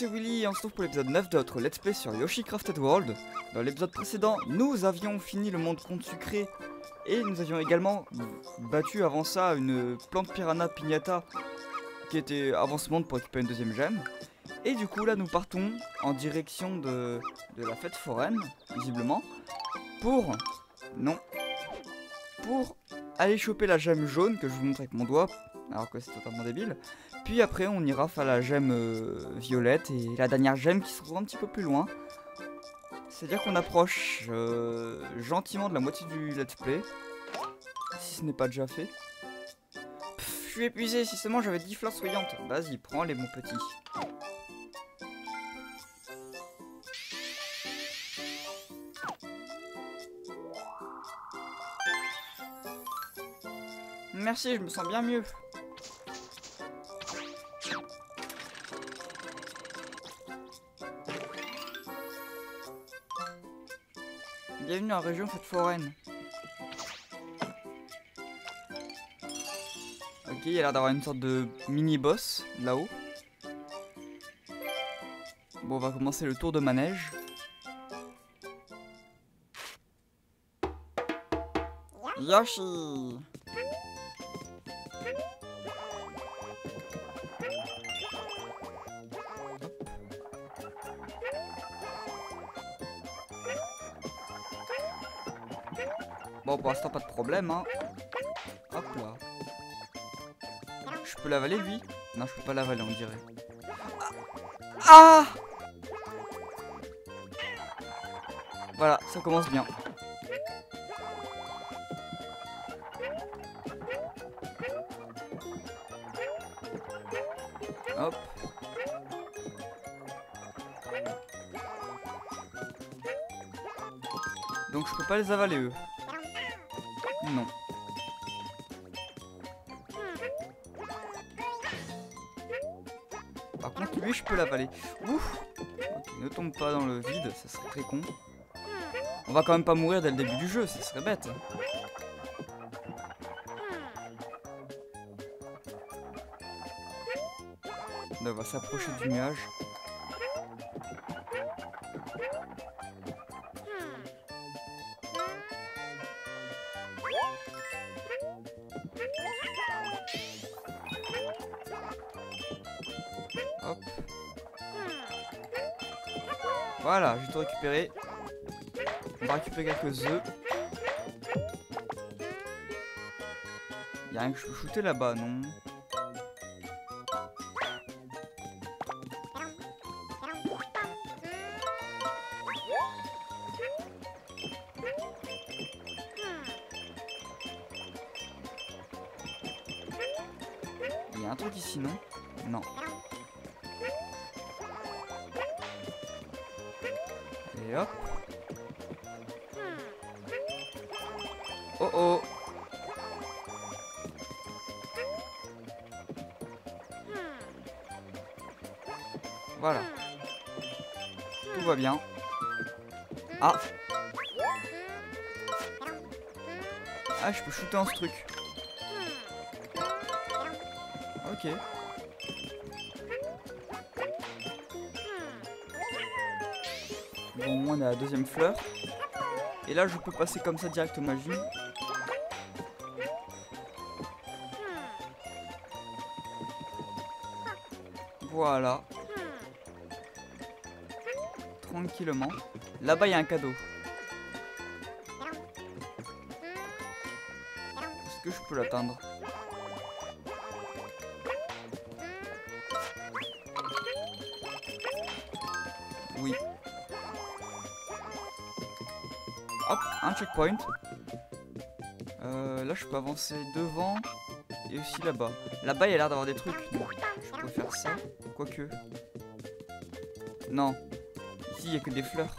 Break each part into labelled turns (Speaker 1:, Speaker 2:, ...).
Speaker 1: C'est Willy et on se retrouve pour l'épisode 9 de notre Let's Play sur Yoshi Crafted World. Dans l'épisode précédent, nous avions fini le monde compte sucré et nous avions également battu avant ça une plante piranha pignata qui était avant ce monde pour récupérer une deuxième gemme. Et du coup là nous partons en direction de, de la fête foraine, visiblement, pour... Non. Pour aller choper la gemme jaune que je vous montre avec mon doigt, alors que c'est totalement débile. Puis après, on ira faire la gemme euh, violette et la dernière gemme qui se trouve un petit peu plus loin. C'est-à-dire qu'on approche euh, gentiment de la moitié du let's play. Si ce n'est pas déjà fait. Pff, je suis épuisé, si seulement j'avais 10 fleurs soyantes. Vas-y, prends les mon petit. Merci, je me sens bien mieux. Bienvenue dans la région fête foraine. Ok, il y a l'air d'avoir une sorte de mini-boss là-haut. Bon, on va commencer le tour de manège. Yoshi Bon, pour l'instant, pas de problème, hein. Hop là. Je peux l'avaler, lui? Non, je peux pas l'avaler, on dirait. Ah Voilà, ça commence bien. Hop. Donc je peux pas les avaler eux. Non. Par contre, lui, je peux l'avaler. Ouf Ne tombe pas dans le vide, ça serait très con. On va quand même pas mourir dès le début du jeu, ça serait bête. On va s'approcher du nuage. Voilà, j'ai tout récupéré. On va récupérer quelques œufs. Y'a rien que je peux shooter là-bas, non Il y a un truc ici, non Non. Oh oh Voilà. Tout va bien. Ah Ah, je peux shooter en ce truc. Ok. On est à la deuxième fleur. Et là, je peux passer comme ça direct au magie. Voilà. Tranquillement. Là-bas, il y a un cadeau. Est-ce que je peux l'atteindre? Checkpoint. Euh, là, je peux avancer devant et aussi là-bas. Là-bas, il y a l'air d'avoir des trucs. je peux faire ça. Quoique. Non. Ici, il n'y a que des fleurs.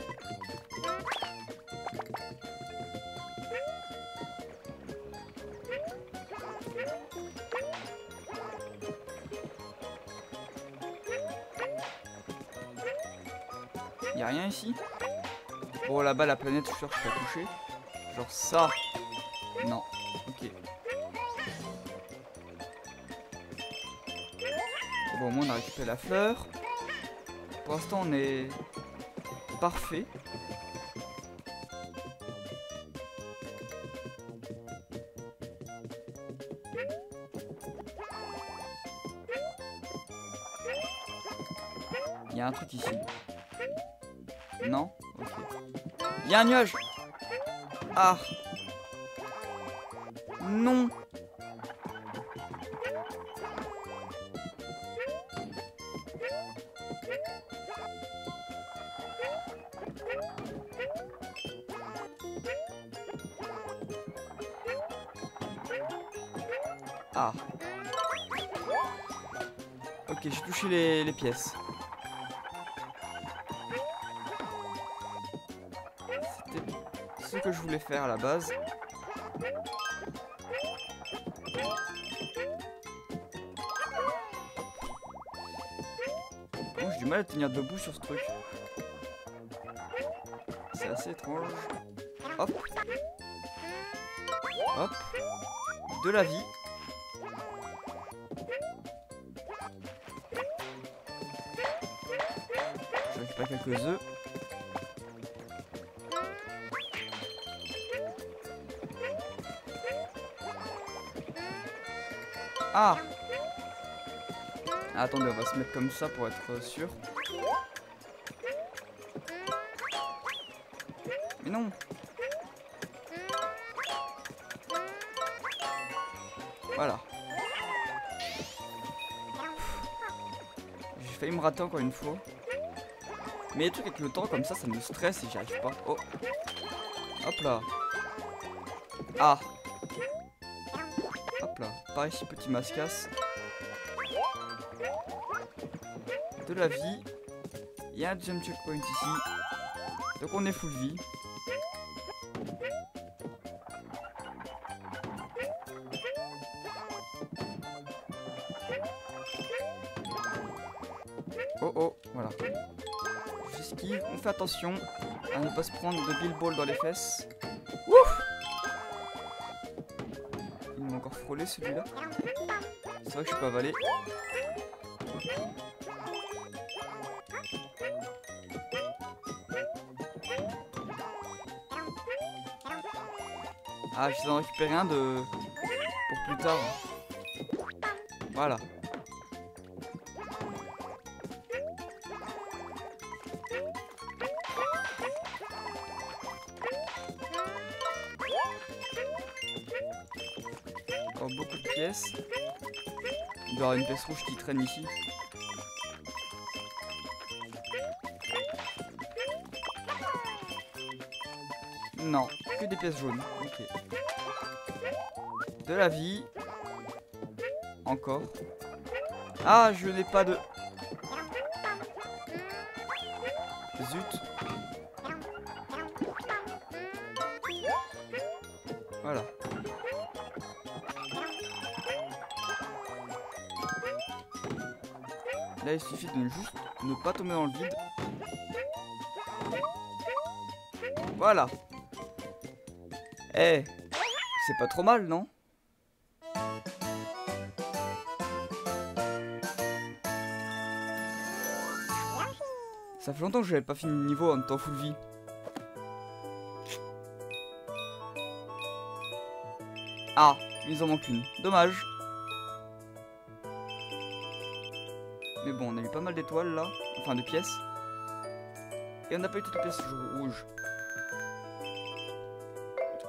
Speaker 1: Y'a rien ici? Bon là-bas la planète je suis sûr que je peux toucher. Genre ça. Non. Ok. Bon au moins on a récupéré la fleur. Pour l'instant, on est parfait. Il y a un truc ici. Non? Ok. Il y a un nuage Ah Non Ah. Ok, j'ai touché les, les pièces. Voulais faire à la base. Bon, j'ai du mal à tenir debout sur ce truc. C'est assez étrange. Hop. Hop. De la vie. Je récupère quelques œufs. Ah Attendez, on va se mettre comme ça pour être sûr. Mais non Voilà. J'ai failli me rater encore une fois. Mais les trucs avec le temps comme ça, ça me stresse et j'y arrive pas. Oh Hop là Ah par ici petit mascasse. De la vie. Il y a un deuxième checkpoint ici. Donc on est full vie. Oh oh, voilà. J'esquive, on fait attention à ne pas se prendre de Bill Ball dans les fesses. Celui-là. C'est vrai que je pas avalé. Ah, je vais en récupérer un de... pour plus tard. Voilà. Beaucoup de pièces. Il doit y avoir une pièce rouge qui traîne ici. Non, que des pièces jaunes. Ok. De la vie. Encore. Ah, je n'ai pas de... Zut. Là, il suffit de juste ne pas tomber dans le vide. Voilà. Eh, c'est pas trop mal, non? Ça fait longtemps que j'avais pas fini le niveau en temps full vie. Ah, il en manque une. Dommage. Mais bon, on a eu pas mal d'étoiles là. Enfin, de pièces. Et on n'a pas eu toutes les pièces rouges.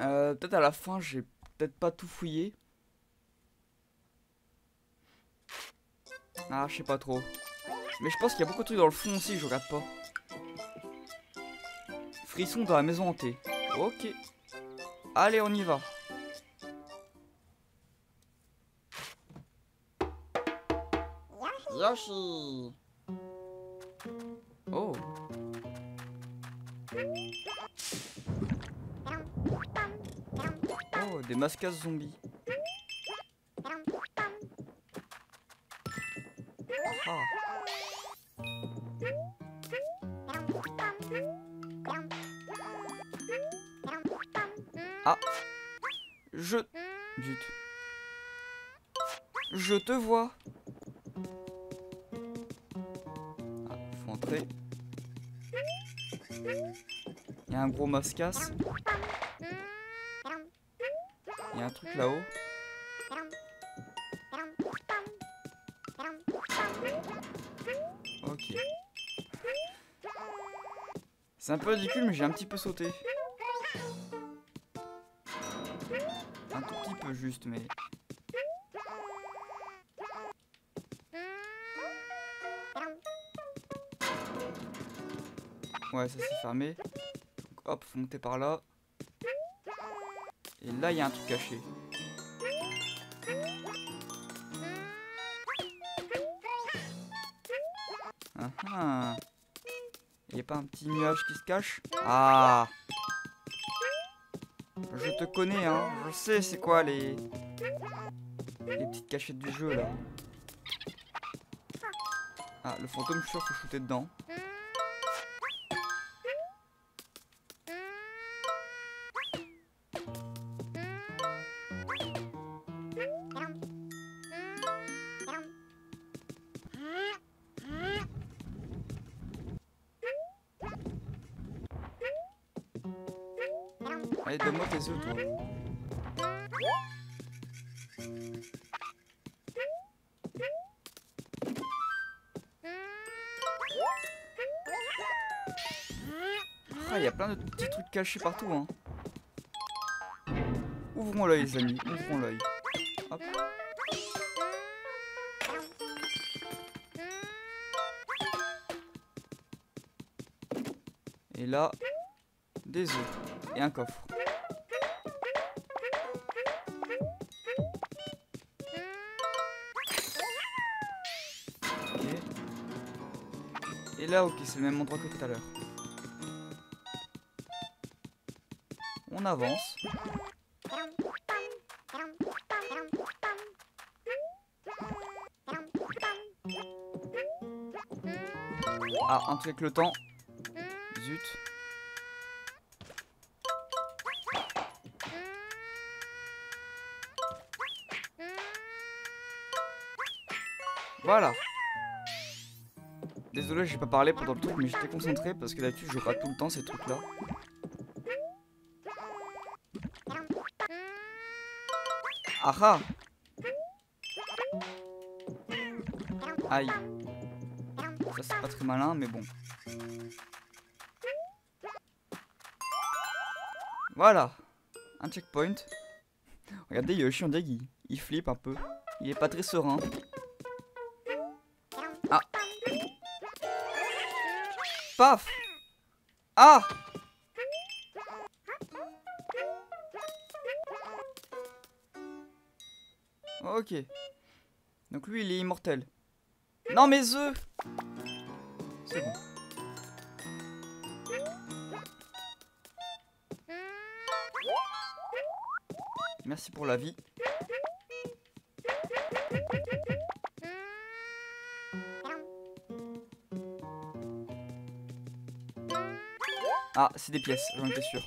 Speaker 1: Euh, peut-être à la fin, j'ai peut-être pas tout fouillé. Ah, je sais pas trop. Mais je pense qu'il y a beaucoup de trucs dans le fond aussi, je regarde pas. Frisson dans la maison hantée. Ok. Allez, on y va. Oh Oh, des mascasses zombies. Ah. Ah. Je... Zut. Je te vois. Il y a un gros mascasse. Il y a un truc là-haut. Ok. C'est un peu ridicule, mais j'ai un petit peu sauté. Un tout petit peu juste, mais... Ouais, ça s'est fermé. Donc, hop, faut monter par là. Et là, il y a un truc caché. Ah ah. Il n'y a pas un petit nuage qui se cache Ah Je te connais, hein. Je sais c'est quoi les... Les petites cachettes du jeu, là. Ah, le fantôme, je suis sûr, faut shooter dedans. Cachés partout, hein. Ouvrons l'œil, les amis. Ouvrons l'œil. Hop. Et là, des œufs et un coffre. Et là, ok, c'est le même endroit que tout à l'heure. On avance. Ah, un truc avec le temps. Zut. Voilà. Désolé, j'ai pas parlé pendant le truc, mais j'étais concentré parce que d'habitude je rate tout le temps ces trucs Ah Aïe. Ça c'est pas très malin, mais bon. Voilà. Un checkpoint. Regardez Yoshi, dirait qu'il il flippe un peu. Il est pas très serein. Ah. Paf Ah Ok. Donc lui, il est immortel. Non, mes œufs C'est bon. Merci pour la vie. Ah, c'est des pièces, j'en étais sûr.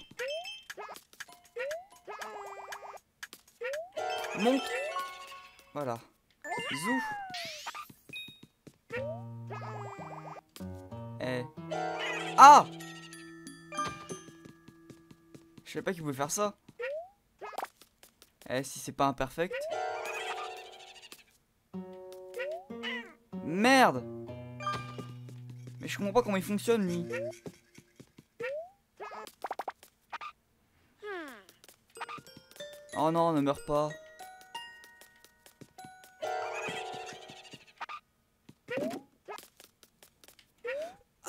Speaker 1: Voilà. Zou Eh. Ah Je savais pas qu'il pouvait faire ça. Eh, si c'est pas imperfect. Merde Mais je comprends pas comment il fonctionne, lui. Oh non, ne meurs pas.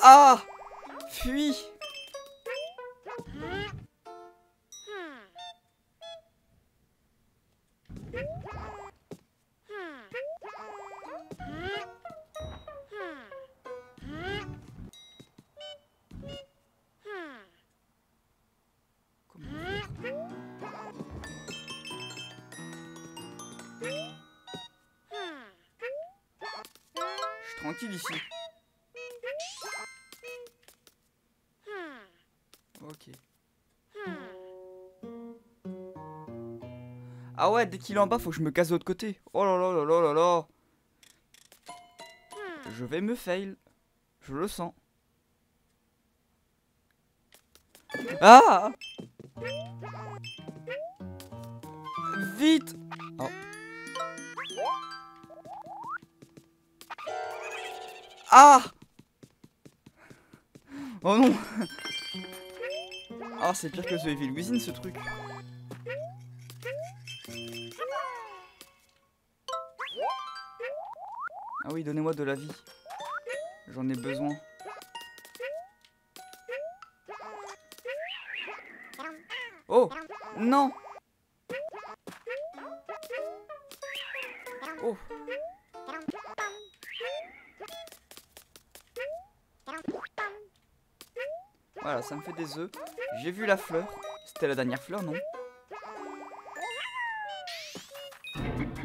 Speaker 1: Ah Fuis tranquille ici. Ah ouais, dès qu'il est en bas, faut que je me casse de l'autre côté. Oh là là là là là là. Je vais me fail. Je le sens. Ah Vite. Oh. Ah Oh non Ah, c'est pire que The Evil Within ce truc Ah oui, donnez-moi de la vie. J'en ai besoin. Oh Non Oh Voilà, ça me fait des œufs. J'ai vu la fleur. C'était la dernière fleur, non?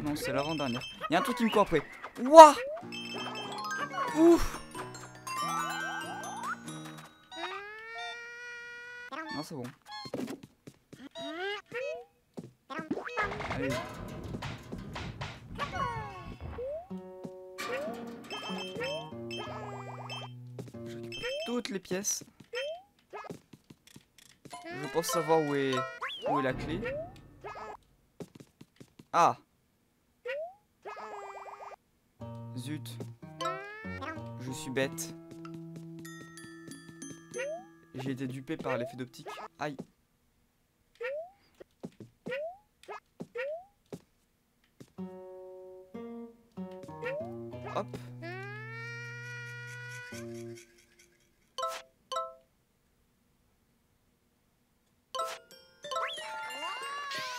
Speaker 1: Non, c'est l'avant-dernière. Il y a un truc qui me court après. Wouah Ouf Non, c'est bon. Allez. Je récupère toutes les pièces. Je pense savoir où est, où est la clé. Ah Zut. Je suis bête. J'ai été dupé par l'effet d'optique. Aïe. Hop.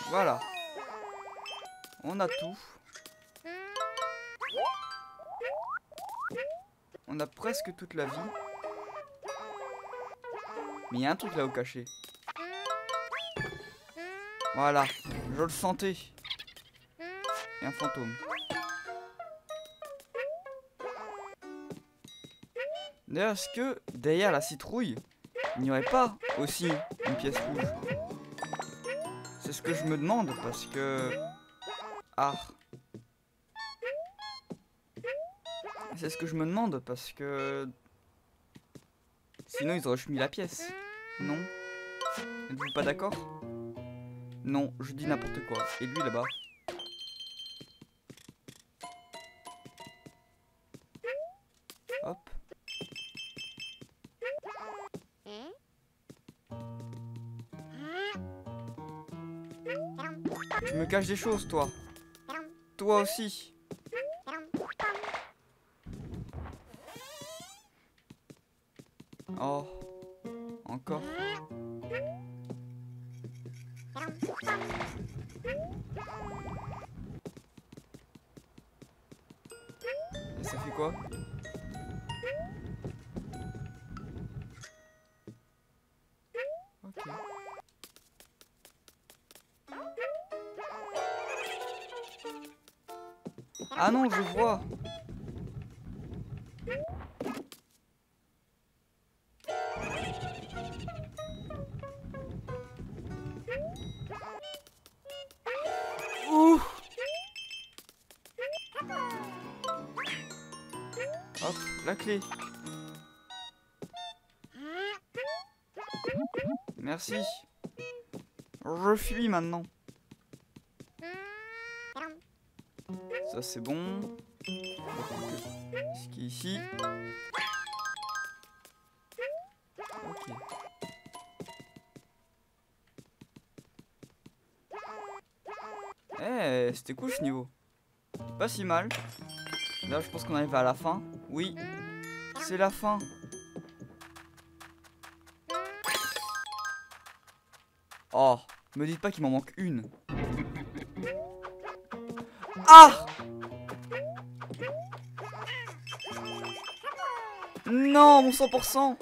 Speaker 1: Voilà. On a tout. Presque toute la vie. Mais il y a un truc là-haut caché. Voilà. Je le sentais. A un fantôme. D'ailleurs, est-ce que derrière la citrouille, il n'y aurait pas aussi une pièce rouge? C'est ce que je me demande parce que... Ah. C'est ce que je me demande parce que... Sinon ils auraient mis la pièce. Non Êtes-vous pas d'accord? Non, je dis n'importe quoi. Et lui là-bas? Hop. Tu me caches des choses, toi. Toi aussi. Ah non, je vois. Merci. Je fuis maintenant. Ça c'est bon. Ce qui est ici. Ok. Eh, c'était cool ce niveau. Pas si mal. Là, je pense qu'on arrive à la fin. Oui, c'est la fin. Oh, me dites pas qu'il m'en manque une. Ah Non, mon 100%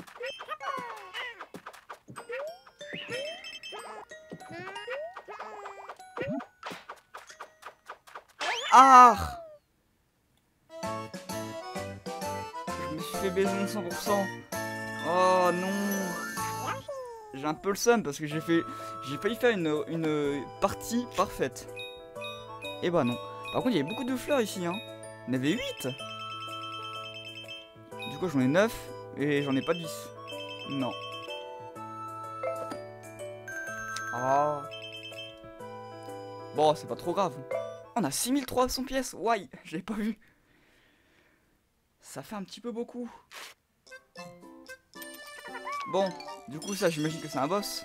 Speaker 1: Ah Je me suis fait baiser mon 100%. Oh non J'ai un peu le seum parce que j'ai fait... J'ai failli faire une, une partie parfaite. Et bah non. Par contre, il y avait beaucoup de fleurs ici, hein. Il avait 8 Du coup, j'en ai 9 et j'en ai pas 10. Non. Ah. Bon, c'est pas trop grave. On a 6300 pièces. Ouais, j'ai pas vu. Ça fait un petit peu beaucoup. Bon, du coup ça j'imagine que c'est un boss.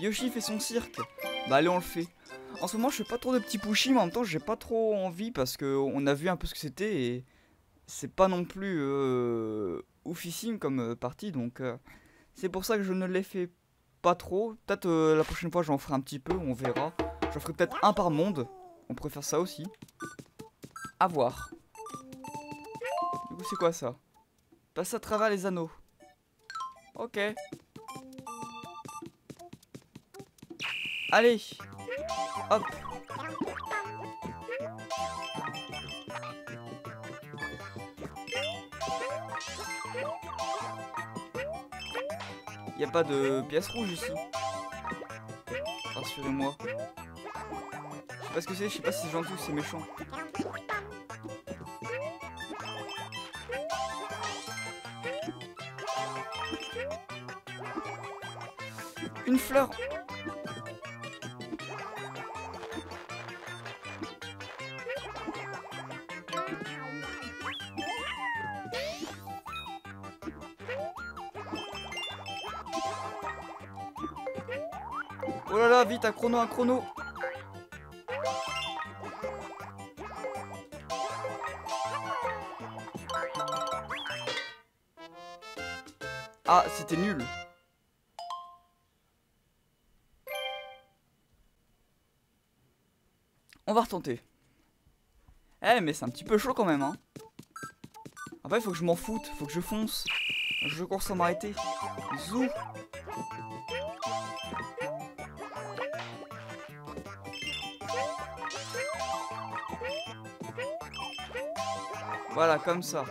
Speaker 1: Yoshi fait son cirque. Bah allez on le fait. En ce moment je fais pas trop de petits pushy mais en même temps j'ai pas trop envie parce que on a vu un peu ce que c'était et c'est pas non plus euh, oufissime comme euh, partie donc euh, c'est pour ça que je ne l'ai fait pas trop. Peut-être euh, la prochaine fois j'en ferai un petit peu, on verra. J'en ferai peut-être un par monde. On pourrait faire ça aussi. À voir. Du coup c'est quoi ça? Passe à travers les anneaux. Ok. Allez. Hop. Y a pas de pièce rouge ici. Rassurez-moi. Je sais pas ce que c'est, je sais pas si c'est gentil ou c'est méchant. Une fleur. Oh là là, vite, un chrono, un chrono. Ah, c'était nul Retenter. Eh, mais c'est un petit peu chaud quand même, hein. En fait, faut que je m'en foute, faut que je fonce. Je cours sans m'arrêter. Zou Voilà, comme ça.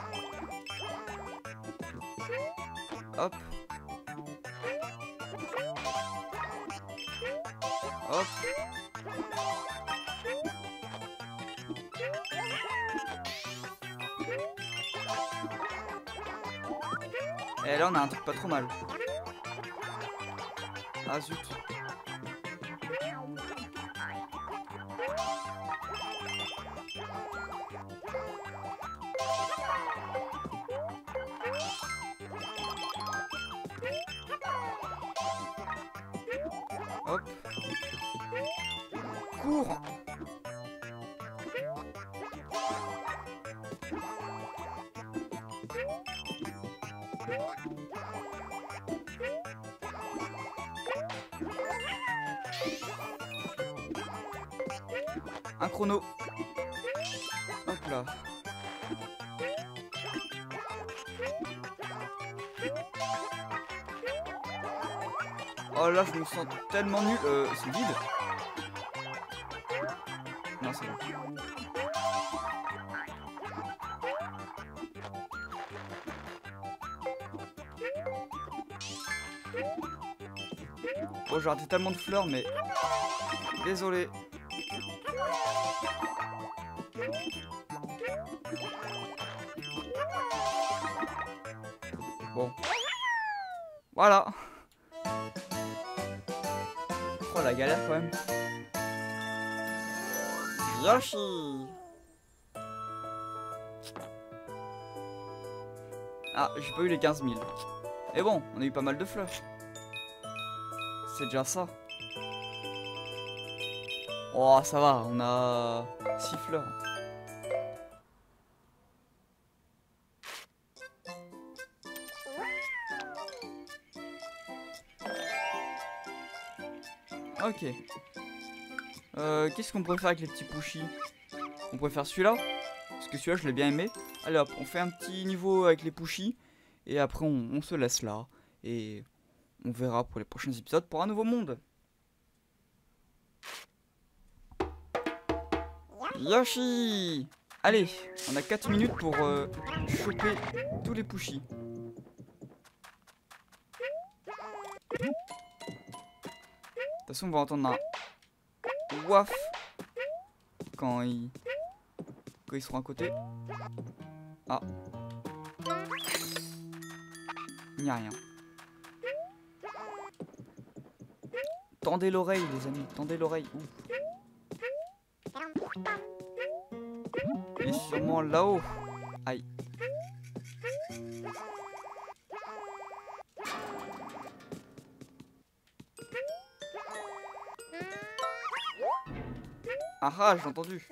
Speaker 1: Là, on a un truc pas trop mal. Ah zut. Un chrono. Hop là. Oh là, je me sens tellement nul. Euh, c'est vide Oh, j'ai raté tellement de fleurs, mais... Désolé. Bon. Voilà. Oh la galère quand même. Yoshi Ah, j'ai pas eu les 15 000. Et bon, on a eu pas mal de fleurs. C'est déjà ça. Oh, ça va, on a 6 fleurs. Ok. Euh, Qu'est-ce qu'on pourrait faire avec les petits pushy? On pourrait faire celui-là Parce que celui-là, je l'ai bien aimé. Allez hop, on fait un petit niveau avec les pushy. Et après, on, on se laisse là. Et on verra pour les prochains épisodes pour un nouveau monde. Yoshi Allez, on a 4 minutes pour euh, choper tous les pushy. De toute façon, on va entendre un waf quand ils, quand ils seront à côté. Ah. Il n'y a rien. Tendez l'oreille, les amis, tendez l'oreille. Il est sûrement là-haut. Aïe. Ah ah, j'ai entendu.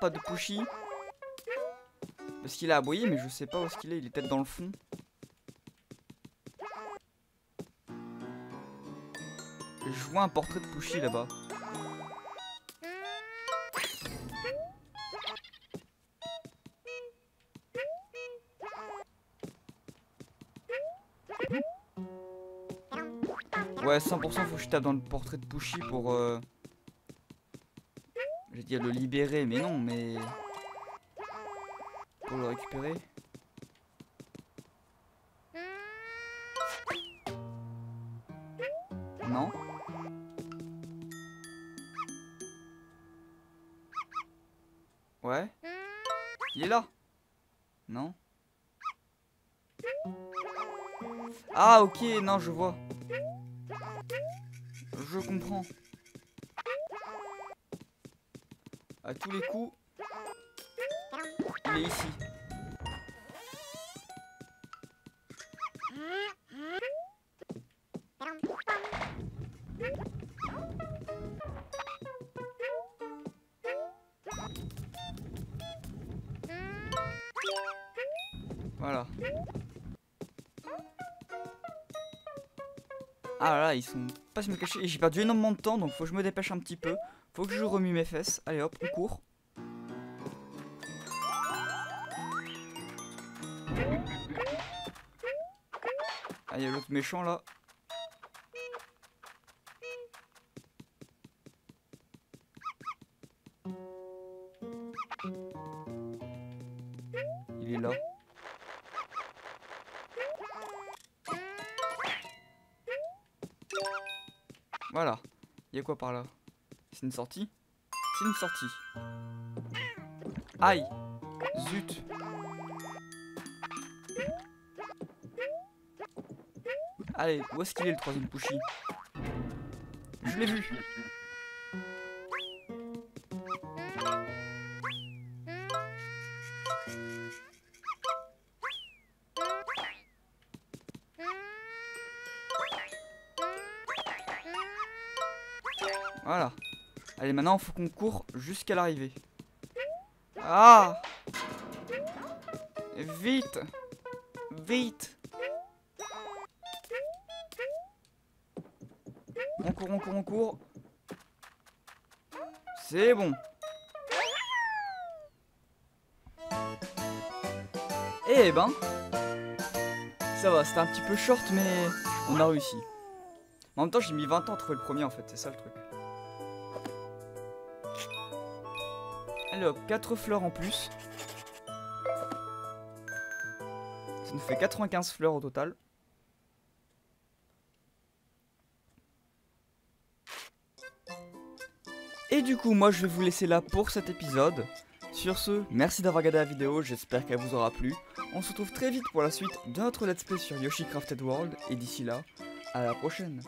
Speaker 1: Pas de pushy. Parce qu'il a aboyé, mais je sais pas où est-ce qu'il est. Il est peut-être dans le fond. Je vois un portrait de pushy là-bas. Ouais, 100% faut que je tape dans le portrait de Pushy pour... Euh... Vais dire le libérer, mais non, mais... Pour le récupérer. Non Ouais Il est là Non Ah ok, non je vois. Je comprends. À tous les coups, il est ici. Voilà. Ah là, ils sont pas se me cacher. J'ai perdu énormément de temps, donc faut que je me dépêche un petit peu. Faut que je remue mes fesses. Allez hop, on court. Ah, il y a l'autre méchant là. Il est là. Voilà. Il y a quoi par là? C'est une sortie. C'est une sortie. Aïe. Zut. Allez, où est-ce qu'il est le troisième pushy? Je l'ai vu maintenant, faut qu'on court jusqu'à l'arrivée. Ah Vite Vite On court, on court, on court. C'est bon. Eh ben, ça va, c'était un petit peu short, mais on a réussi. En même temps, j'ai mis 20 ans à trouver le premier, en fait, c'est ça le truc. Hop, 4 fleurs en plus. Ça nous fait 95 fleurs au total. Et du coup, moi je vais vous laisser là pour cet épisode. Sur ce, merci d'avoir regardé la vidéo, j'espère qu'elle vous aura plu. On se retrouve très vite pour la suite de notre let's play sur Yoshi Crafted World. Et d'ici là, à la prochaine